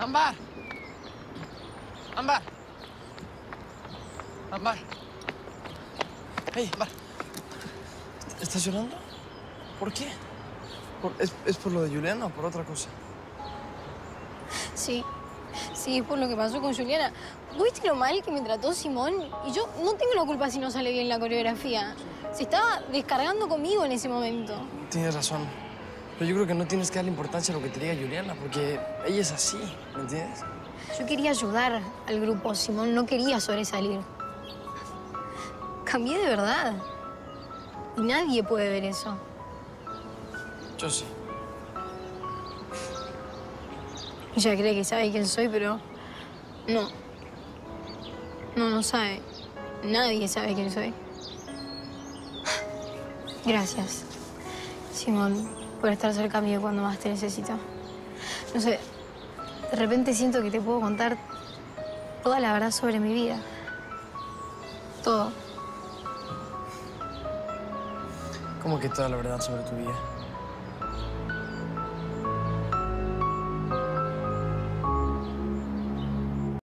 Ámbar. Ámbar. Ámbar. Hey, Ámbar. ¿Estás llorando? ¿Por qué? ¿Por- es, ¿Es por lo de Juliana o por otra cosa? Sí, sí, es por lo que pasó con Juliana. ¿Vos ¿Viste lo mal que me trató Simón? Y yo no tengo la culpa si no sale bien la coreografía. Se estaba descargando conmigo en ese momento. Tienes razón. Pero yo creo que no tienes que darle importancia a lo que te diga Juliana, porque ella es así, ¿me entiendes? Yo quería ayudar al grupo, Simón, no quería sobresalir. Cambié de verdad. Y nadie puede ver eso. Yo sí. Ella cree que sabe quién soy, pero no. No, no sabe. Nadie sabe quién soy. Gracias, Simón, por estar cerca mío cuando más te necesito. No sé, de repente siento que te puedo contar toda la verdad sobre mi vida. Todo. ¿Cómo que toda la verdad sobre tu vida?